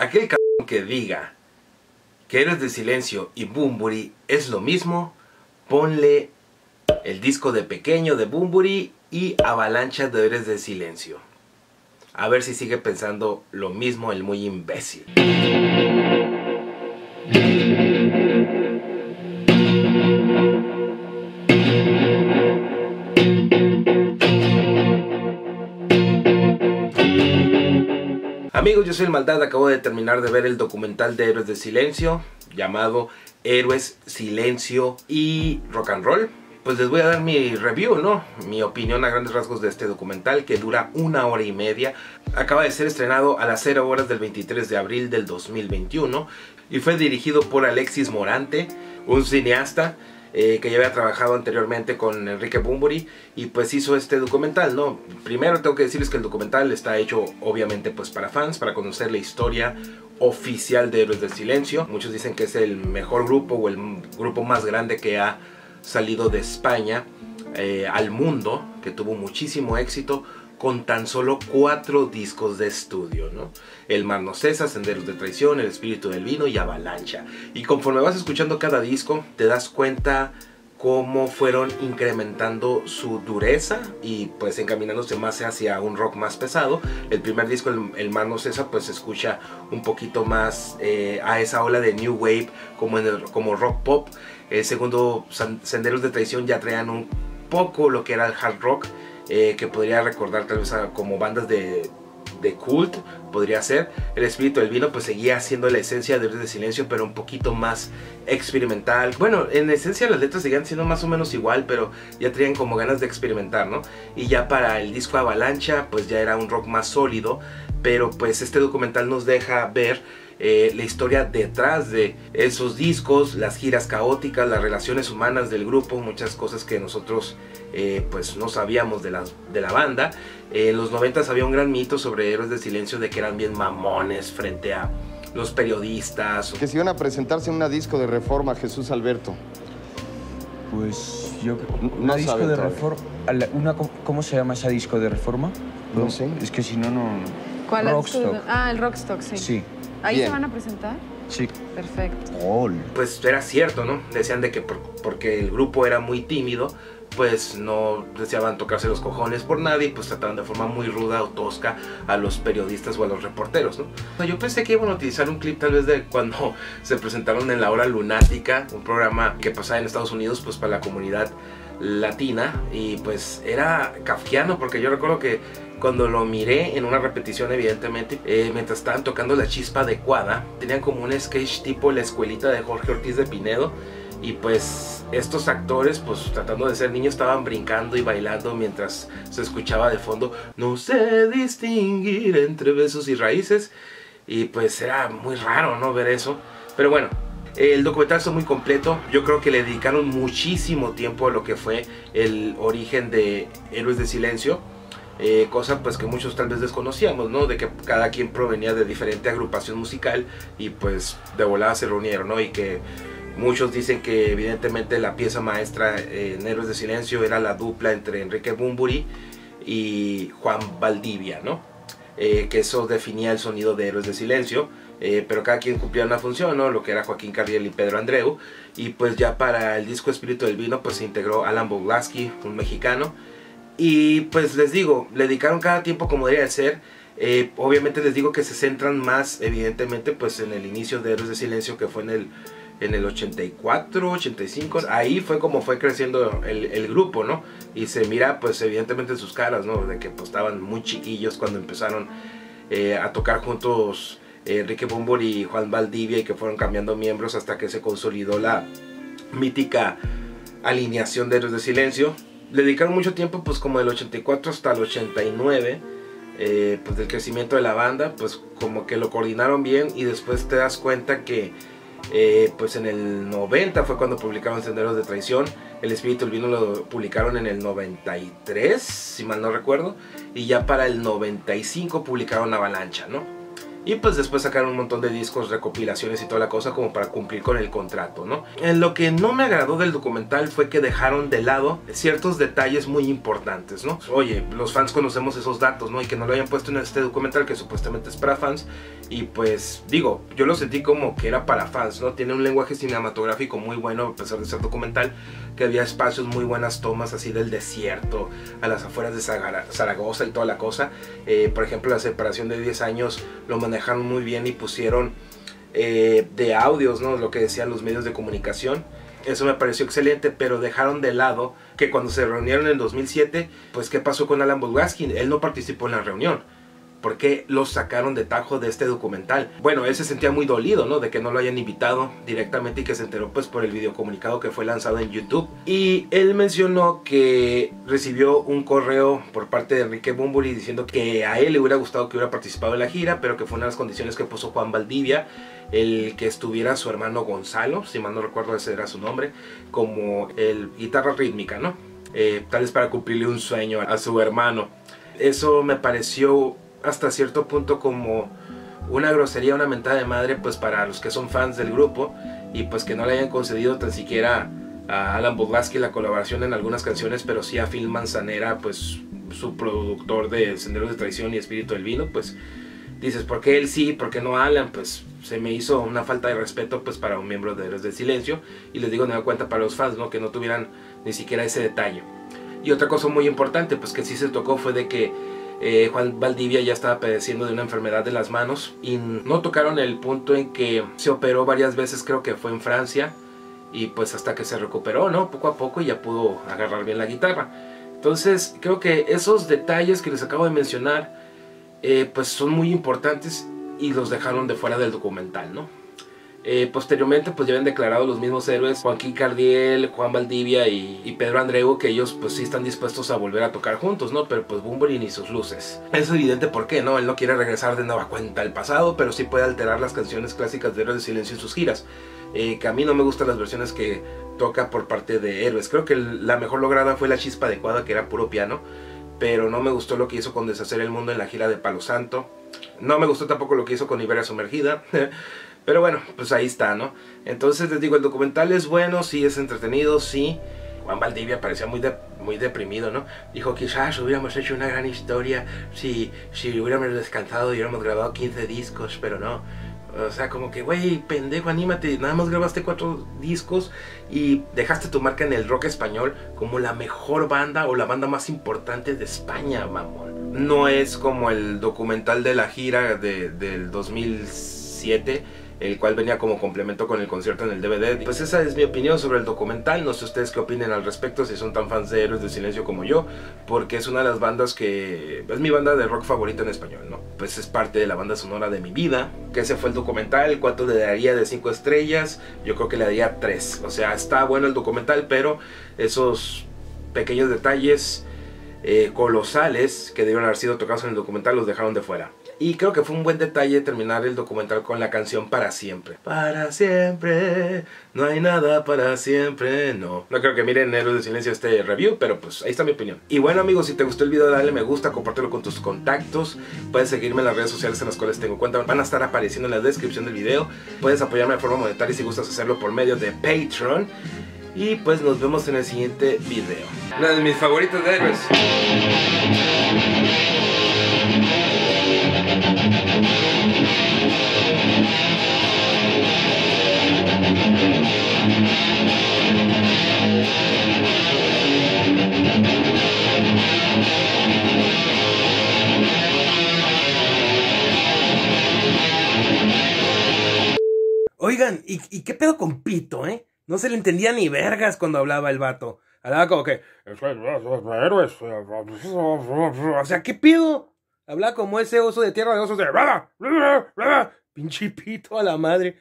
Aquel cabrón que diga que Héroes de Silencio y Bumburi es lo mismo, ponle el disco de pequeño de Bumburi y Avalancha de Héroes de Silencio. A ver si sigue pensando lo mismo el muy imbécil. Amigos, yo soy el Maldad, acabo de terminar de ver el documental de Héroes de Silencio llamado Héroes, Silencio y Rock and Roll. Pues les voy a dar mi review, ¿no? Mi opinión a grandes rasgos de este documental que dura una hora y media. Acaba de ser estrenado a las 0 horas del 23 de abril del 2021 y fue dirigido por Alexis Morante, un cineasta eh, que ya había trabajado anteriormente con Enrique Bumburi y pues hizo este documental, ¿no? Primero tengo que decirles que el documental está hecho obviamente pues para fans, para conocer la historia oficial de Héroes del Silencio. Muchos dicen que es el mejor grupo o el grupo más grande que ha salido de España eh, al mundo, que tuvo muchísimo éxito con tan solo cuatro discos de estudio, ¿no? El Mar no Senderos de Traición, El Espíritu del Vino y Avalancha. Y conforme vas escuchando cada disco, te das cuenta cómo fueron incrementando su dureza y pues encaminándose más hacia un rock más pesado. El primer disco, El, Mar no cesa, pues se escucha un poquito más eh, a esa ola de New Wave como, en el, como rock pop. El segundo, Senderos de Traición, ya traían un poco lo que era el hard rock eh, que podría recordar tal vez como bandas de, de cult, podría ser. El espíritu del vino pues seguía siendo la esencia de de Silencio, pero un poquito más experimental. Bueno, en esencia las letras seguían siendo más o menos igual, pero ya tenían como ganas de experimentar, ¿no? Y ya para el disco Avalancha pues ya era un rock más sólido, pero pues este documental nos deja ver eh, la historia detrás de esos discos, las giras caóticas, las relaciones humanas del grupo, muchas cosas que nosotros eh, pues no sabíamos de la, de la banda. en los 90 había un gran mito sobre Héroes de Silencio de que eran bien mamones frente a los periodistas. Que se iban a presentarse en una disco de reforma, Jesús Alberto. Pues yo una disco de reforma. Una, ¿Cómo se llama ese disco de reforma? No, sé. Es que si no, no. ¿Cuál Rockstock. Ah, el Rockstock, sí. Sí. ¿Ahí se van a presentar? Sí. Perfecto. Pues era cierto, ¿no? Decían de que porque el grupo era muy tímido, pues no deseaban tocarse los cojones por nadie y pues trataban de forma muy ruda o tosca a los periodistas o a los reporteros, ¿no? Yo pensé que iban a utilizar un clip tal vez de cuando se presentaron en La Hora Lunática, un programa que pasaba en Estados Unidos pues para la comunidad latina y pues era kafkiano porque yo recuerdo que cuando lo miré en una repetición evidentemente eh, mientras estaban tocando la chispa adecuada tenían como un sketch tipo la escuelita de Jorge Ortiz de Pinedo y pues estos actores pues tratando de ser niños estaban brincando y bailando mientras se escuchaba de fondo no sé distinguir entre besos y raíces y pues era muy raro no ver eso pero bueno el documental está muy completo. Yo creo que le dedicaron muchísimo tiempo a lo que fue el origen de Héroes de Silencio. Eh, cosa pues que muchos tal vez desconocíamos, ¿no? De que cada quien provenía de diferente agrupación musical y pues de volada se reunieron, ¿no? Y que muchos dicen que evidentemente la pieza maestra en Héroes de Silencio era la dupla entre Enrique Bumburi y Juan Valdivia, ¿no? Eh, que eso definía el sonido de Héroes de Silencio. Eh, pero cada quien cumplía una función, ¿no? Lo que era Joaquín Carriel y Pedro Andreu. Y pues ya para el disco Espíritu del Vino, pues se integró Alan Boglaski, un mexicano. Y pues les digo, le dedicaron cada tiempo como debería ser. Eh, obviamente les digo que se centran más, evidentemente, pues en el inicio de Héroes de Silencio, que fue en el, en el 84, 85. Ahí fue como fue creciendo el, grupo, ¿no? Y se mira, pues evidentemente en sus caras, ¿no? De que pues, estaban muy chiquillos cuando empezaron eh, a tocar juntos Enrique Bumbur y Juan Valdivia y que fueron cambiando miembros hasta que se consolidó la mítica alineación de Héroes de Silencio. Dedicaron mucho tiempo, pues como del 84 hasta el 89, eh, pues del crecimiento de la banda, pues como que lo coordinaron bien y después te das cuenta que eh, pues en el 90 fue cuando publicaron Senderos de Traición, El Espíritu del Vino lo publicaron en el 93, si mal no recuerdo, y ya para el 95 publicaron Avalancha, ¿no? Y pues después sacaron un montón de discos, recopilaciones y toda la cosa como para cumplir con el contrato, ¿no? En lo que no me agradó del documental fue que dejaron de lado ciertos detalles muy importantes, ¿no? Oye, los fans conocemos esos datos, ¿no? Y que no lo hayan puesto en este documental que supuestamente es para fans. Y pues digo, yo lo sentí como que era para fans, ¿no? Tiene un lenguaje cinematográfico muy bueno a pesar de ser documental, que había espacios muy buenas tomas así del desierto, a las afueras de Zaragoza y toda la cosa. Eh, por ejemplo, la separación de 10 años lo manejaron muy bien y pusieron eh, de audios, ¿no? Lo que decían los medios de comunicación. Eso me pareció excelente, pero dejaron de lado que cuando se reunieron en 2007, pues qué pasó con Alan Bulgaskin. Él no participó en la reunión. ¿Por qué los sacaron de tajo de este documental? Bueno, él se sentía muy dolido, ¿no? De que no lo hayan invitado directamente y que se enteró pues por el video comunicado que fue lanzado en YouTube. Y él mencionó que recibió un correo por parte de Enrique Bumburi diciendo que a él le hubiera gustado que hubiera participado en la gira, pero que fue una de las condiciones que puso Juan Valdivia, el que estuviera su hermano Gonzalo, si mal no recuerdo ese era su nombre, como el guitarra rítmica, ¿no? Eh, tal vez para cumplirle un sueño a su hermano. Eso me pareció hasta cierto punto como una grosería, una mentada de madre, pues para los que son fans del grupo y pues que no le hayan concedido tan siquiera a Alan Bodlaski la colaboración en algunas canciones, pero sí a Phil Manzanera, pues su productor de Senderos de Traición y Espíritu del Vino, pues dices, ¿por qué él sí? ¿Por qué no Alan? Pues se me hizo una falta de respeto pues para un miembro de Héroes del Silencio y les digo, me da cuenta para los fans, ¿no? Que no tuvieran ni siquiera ese detalle. Y otra cosa muy importante, pues que sí se tocó fue de que eh, Juan Valdivia ya estaba padeciendo de una enfermedad de las manos y no tocaron el punto en que se operó varias veces, creo que fue en Francia, y pues hasta que se recuperó, ¿no? Poco a poco ya pudo agarrar bien la guitarra. Entonces creo que esos detalles que les acabo de mencionar, eh, pues son muy importantes y los dejaron de fuera del documental, ¿no? Eh, posteriormente pues ya habían declarado los mismos héroes Joaquín Cardiel, Juan Valdivia y, Pedro Andreu que ellos pues sí están dispuestos a volver a tocar juntos, ¿no? Pero pues Bumblebee ni sus luces. Es evidente por qué, ¿no? Él no quiere regresar de nueva cuenta al pasado, pero sí puede alterar las canciones clásicas de Héroes de Silencio en sus giras. Eh, que a mí no me gustan las versiones que toca por parte de Héroes. Creo que la mejor lograda fue la chispa adecuada que era puro piano. Pero no me gustó lo que hizo con Deshacer el Mundo en la gira de Palo Santo. No me gustó tampoco lo que hizo con Iberia Sumergida. Pero bueno, pues ahí está, ¿no? Entonces les digo, el documental es bueno, sí es entretenido, sí. Juan Valdivia parecía muy, muy deprimido, ¿no? Dijo, quizás hubiéramos hecho una gran historia si, si hubiéramos descansado y hubiéramos grabado 15 discos, pero no. O sea, como que, güey, pendejo, anímate. Nada más grabaste cuatro discos y dejaste tu marca en el rock español como la mejor banda o la banda más importante de España, mamón. No es como el documental de la gira de, del 2007 el cual venía como complemento con el concierto en el DVD. Pues esa es mi opinión sobre el documental, no sé ustedes qué opinen al respecto, si son tan fans de Héroes de Silencio como yo, porque es una de las bandas que es mi banda de rock favorita en español, ¿no? Pues es parte de la banda sonora de mi vida, que ese fue el documental, cuánto le daría de 5 estrellas, yo creo que le daría 3, o sea, está bueno el documental, pero esos pequeños detalles eh, colosales que debieron haber sido tocados en el documental los dejaron de fuera. Y creo que fue un buen detalle terminar el documental con la canción Para Siempre. Para siempre, no hay nada para siempre, no. No creo que miren Héroes de Silencio este review, pero pues ahí está mi opinión. Y bueno amigos, si te gustó el video dale me gusta, compártelo con tus contactos. Puedes seguirme en las redes sociales en las cuales tengo cuenta. Van a estar apareciendo en la descripción del video. Puedes apoyarme de forma monetaria si gustas hacerlo por medio de Patreon. Y pues nos vemos en el siguiente video. Una de mis favoritos de héroes. Oigan, ¿y, ¿y, qué pedo con Pito, eh? No se le entendía ni vergas cuando hablaba el vato. Hablaba como que... O sea, ¿qué pedo? Hablaba como ese oso de tierra de osos de... Pinche Pito a la madre.